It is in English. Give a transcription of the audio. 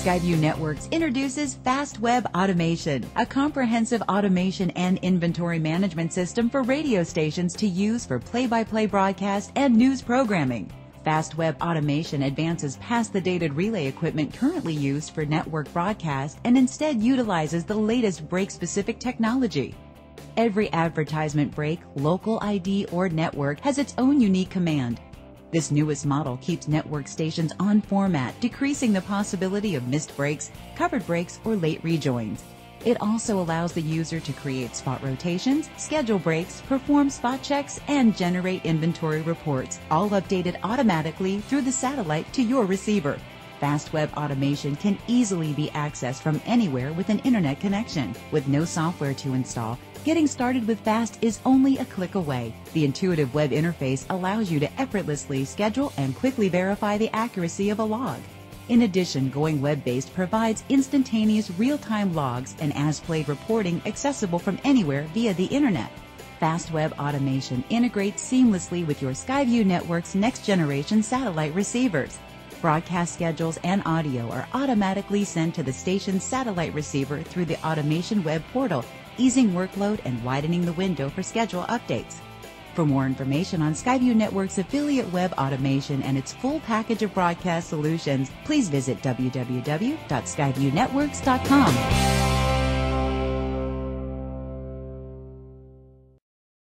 Skyview Networks introduces Fast Web Automation, a comprehensive automation and inventory management system for radio stations to use for play-by-play broadcast and news programming. Fast Web Automation advances past the dated relay equipment currently used for network broadcast and instead utilizes the latest break-specific technology. Every advertisement break, local ID, or network has its own unique command this newest model keeps network stations on format, decreasing the possibility of missed breaks, covered breaks, or late rejoins. It also allows the user to create spot rotations, schedule breaks, perform spot checks, and generate inventory reports, all updated automatically through the satellite to your receiver. Fast web automation can easily be accessed from anywhere with an internet connection. With no software to install, Getting started with FAST is only a click away. The intuitive web interface allows you to effortlessly schedule and quickly verify the accuracy of a log. In addition, Going Web Based provides instantaneous real time logs and as played reporting accessible from anywhere via the Internet. Fast Web Automation integrates seamlessly with your Skyview Network's next generation satellite receivers. Broadcast schedules and audio are automatically sent to the station's satellite receiver through the Automation Web portal easing workload and widening the window for schedule updates. For more information on Skyview Network's affiliate web automation and its full package of broadcast solutions, please visit www.skyviewnetworks.com.